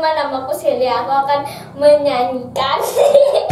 teman-teman, namaku Celia. Aku akan menyanyikan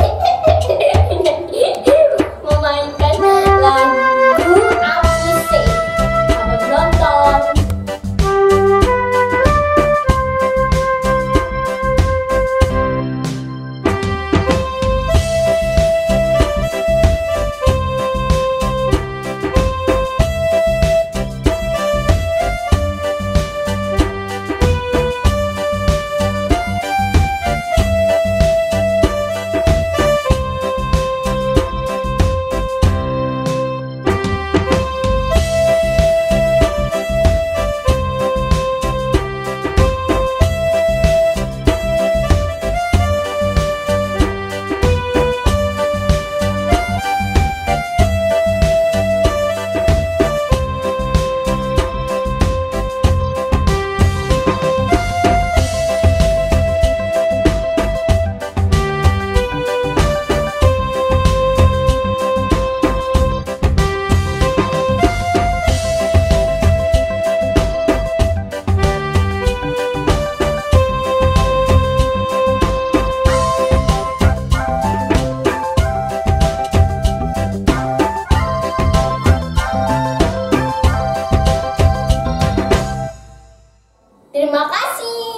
Terima kasih.